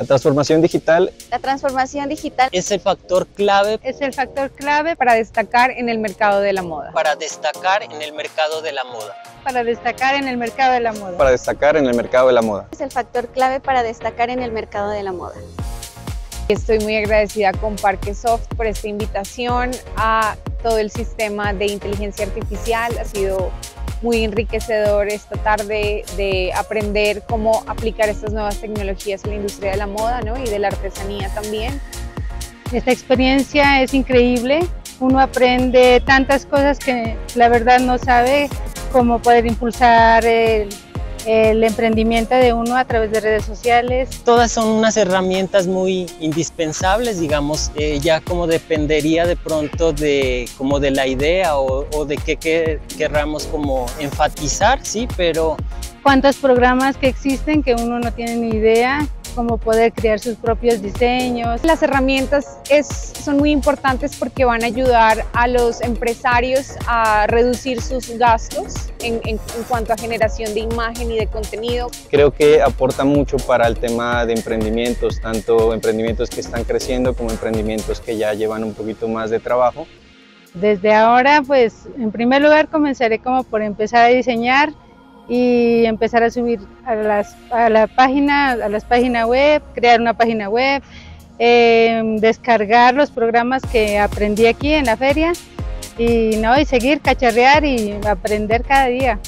La transformación digital La transformación digital es el factor clave es el factor clave para destacar en el mercado de la moda. para destacar en el mercado de la moda. Para destacar en el mercado de la moda. para destacar en el mercado de la moda. es el factor clave para destacar en el mercado de la moda. Estoy muy agradecida con Parquesoft por esta invitación a todo el sistema de inteligencia artificial. Ha sido muy enriquecedor esta tarde de aprender cómo aplicar estas nuevas tecnologías en la industria de la moda ¿no? y de la artesanía también. Esta experiencia es increíble. Uno aprende tantas cosas que la verdad no sabe cómo poder impulsar el, el emprendimiento de uno a través de redes sociales. Todas son unas herramientas muy indispensables, digamos, eh, ya como dependería de pronto de como de la idea o, o de qué que, querramos como enfatizar, sí, pero cuántos programas que existen que uno no tiene ni idea, cómo poder crear sus propios diseños. Las herramientas es, son muy importantes porque van a ayudar a los empresarios a reducir sus gastos en, en- en cuanto a generación de imagen y de contenido. Creo que aporta mucho para el tema de emprendimientos, tanto emprendimientos que están creciendo como emprendimientos que ya llevan un poquito más de trabajo. Desde ahora, pues en primer lugar comenzaré como por empezar a diseñar y empezar a subir a, las, a la página, a las páginas web, crear una página web, eh, descargar los programas que aprendí aquí en la feria y no y seguir cacharrear y aprender cada día.